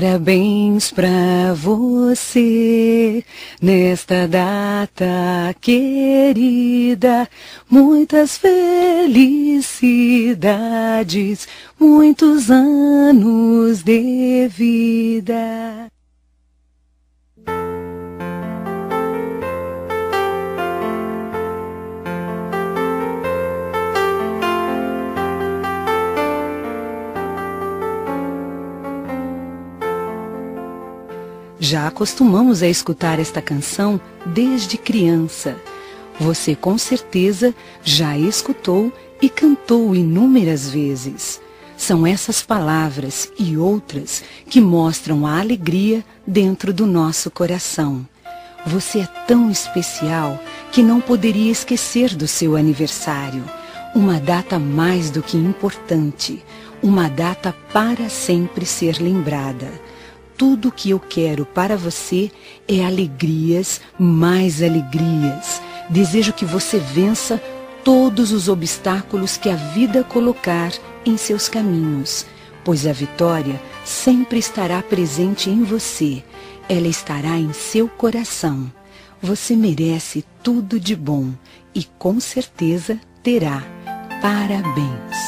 Parabéns pra você nesta data querida. Muitas felicidades, muitos anos de vida. Já acostumamos a escutar esta canção desde criança. Você com certeza já escutou e cantou inúmeras vezes. São essas palavras e outras que mostram a alegria dentro do nosso coração. Você é tão especial que não poderia esquecer do seu aniversário. Uma data mais do que importante, uma data para sempre ser lembrada tudo que eu quero para você é alegrias, mais alegrias. Desejo que você vença todos os obstáculos que a vida colocar em seus caminhos, pois a vitória sempre estará presente em você. Ela estará em seu coração. Você merece tudo de bom e com certeza terá. Parabéns!